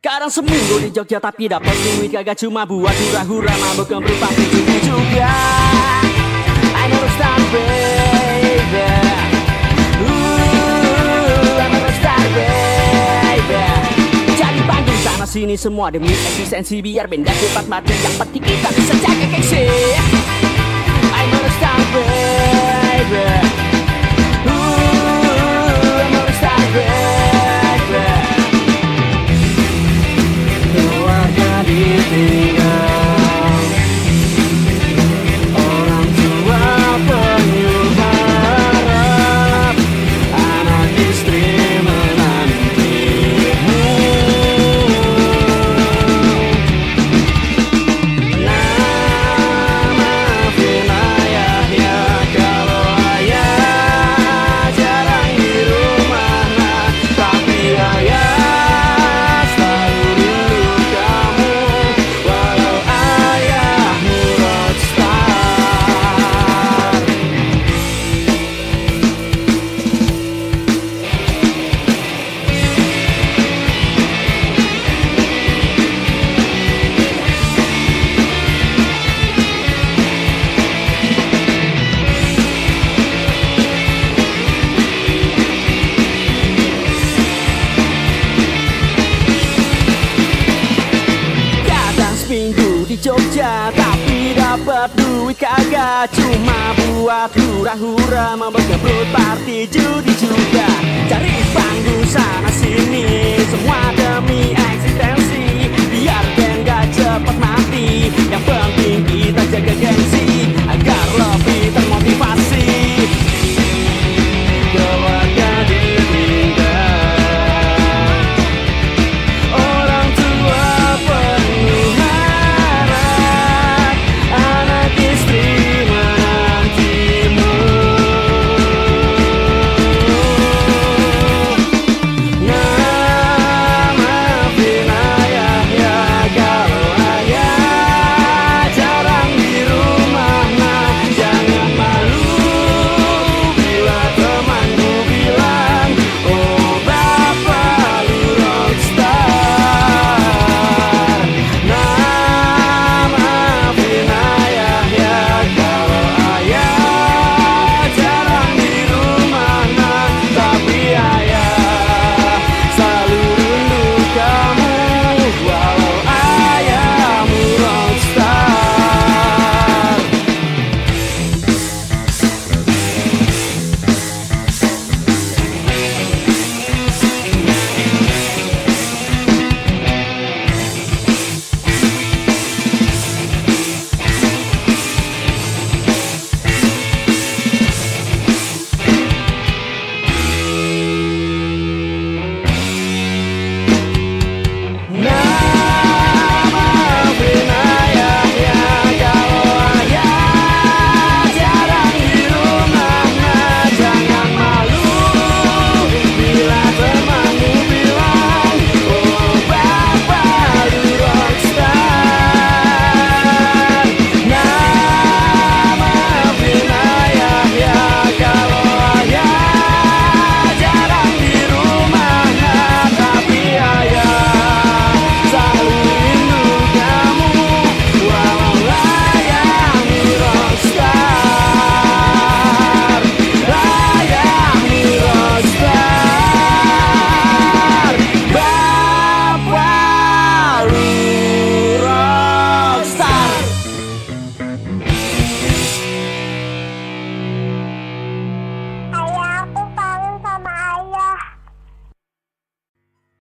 Kadang seminggu di Jogja tapi dapat duit kagak cuma buat hura-hura mabuk kemprut pasti juga. I never stop baby. I Jadi panggung sana sini semua demi eksistensi biar benda cepat mati. Yang penting kita bisa jaga gengsi. I never stop baby dapat duit kagak Cuma buat hura-hura Membuat party judi juga. Cari panggung sana